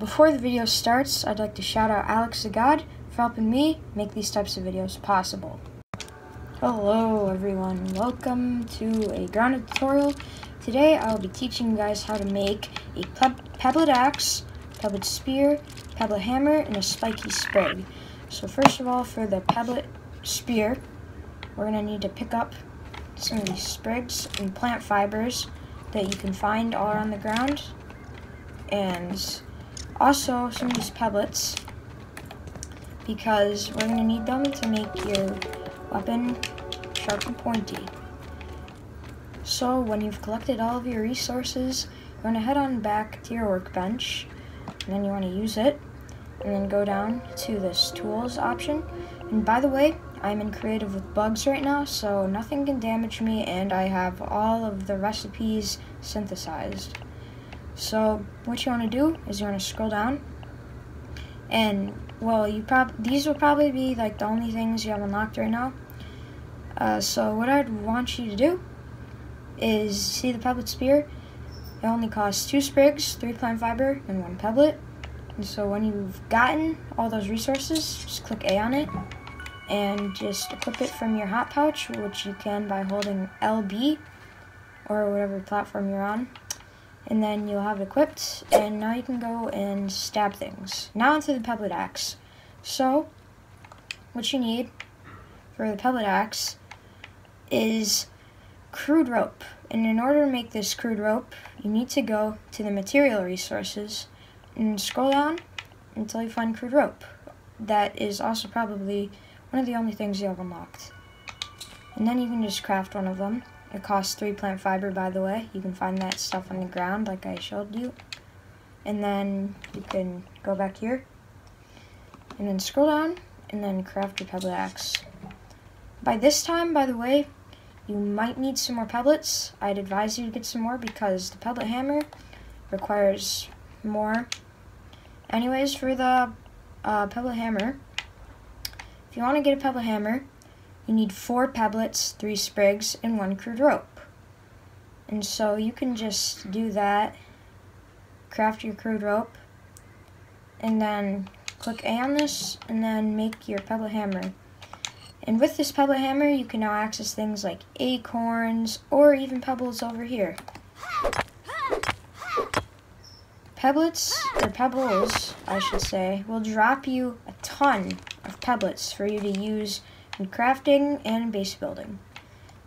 before the video starts, I'd like to shout out Alex the God for helping me make these types of videos possible. Hello everyone, welcome to a grounded tutorial. Today I'll be teaching you guys how to make a pebblet axe, pebblet spear, pebblet hammer, and a spiky sprig. So first of all, for the pebblet spear, we're going to need to pick up some of these sprigs and plant fibers that you can find all around the ground. And also some of these pebblets because we're going to need them to make your weapon sharp and pointy. So when you've collected all of your resources, you're going to head on back to your workbench and then you want to use it and then go down to this tools option. And by the way, I'm in creative with bugs right now, so nothing can damage me and I have all of the recipes synthesized. So what you want to do is you want to scroll down and well you prob these will probably be like the only things you have unlocked right now. Uh, so what I'd want you to do is see the pebblet spear. It only costs two sprigs, three plant fiber, and one pebblet. And so when you've gotten all those resources, just click A on it and just equip it from your hot pouch, which you can by holding LB or whatever platform you're on. And then you'll have it equipped, and now you can go and stab things. Now onto the pebblet axe. So, what you need for the pebblet axe is crude rope. And in order to make this crude rope, you need to go to the material resources and scroll down until you find crude rope. That is also probably one of the only things you have unlocked. And then you can just craft one of them. It costs three plant fiber, by the way. You can find that stuff on the ground, like I showed you. And then you can go back here. And then scroll down, and then craft your pebble axe. By this time, by the way, you might need some more pebblets. I'd advise you to get some more because the pebblet hammer requires more. Anyways, for the uh, pebblet hammer, if you want to get a pebblet hammer, you need four pebblets, three sprigs, and one crude rope. And so you can just do that, craft your crude rope, and then click A on this, and then make your pebblet hammer. And with this pebblet hammer, you can now access things like acorns, or even pebbles over here. Pebblets, or pebbles, I should say, will drop you a ton of pebblets for you to use in crafting and base building.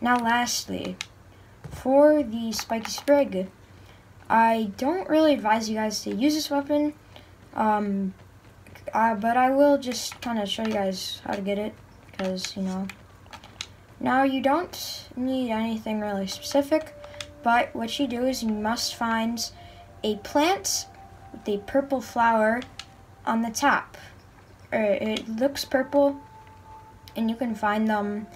Now lastly, for the spiky sprig, I don't really advise you guys to use this weapon, um, uh, but I will just kind of show you guys how to get it, because, you know. Now you don't need anything really specific, but what you do is you must find a plant with a purple flower on the top. Or it looks purple, and you can find them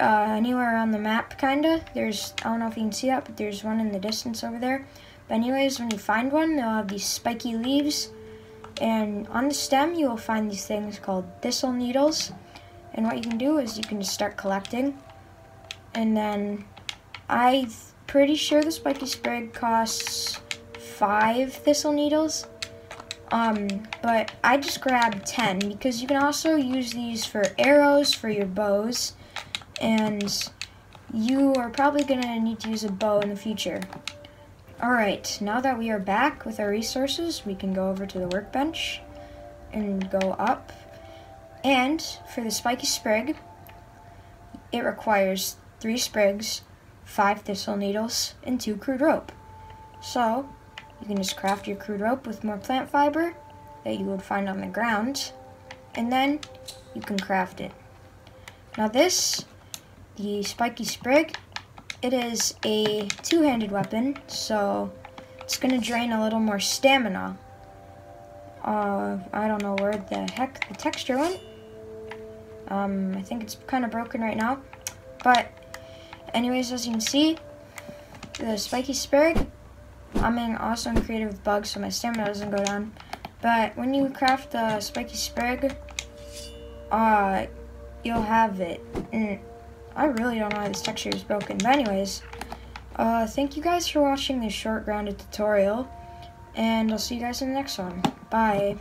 uh, anywhere on the map, kinda. There's, I don't know if you can see that, but there's one in the distance over there. But anyways, when you find one, they'll have these spiky leaves, and on the stem, you will find these things called thistle needles. And what you can do is you can just start collecting, and then I'm pretty sure the spiky sprig costs five thistle needles. Um, but I just grabbed 10 because you can also use these for arrows for your bows. And you are probably going to need to use a bow in the future. Alright, now that we are back with our resources, we can go over to the workbench and go up. And for the spiky sprig, it requires three sprigs, five thistle needles, and two crude rope. So, you can just craft your crude rope with more plant fiber that you would find on the ground, and then you can craft it. Now this, the spiky sprig, it is a two-handed weapon, so it's going to drain a little more stamina. Uh, I don't know where the heck the texture went. Um, I think it's kind of broken right now. But, anyways, as you can see, the spiky sprig I'm in in creative bugs, so my stamina doesn't go down. But when you craft the spiky sprig, uh, you'll have it. And I really don't know why this texture is broken. But anyways, uh, thank you guys for watching this short grounded tutorial. And I'll see you guys in the next one. Bye.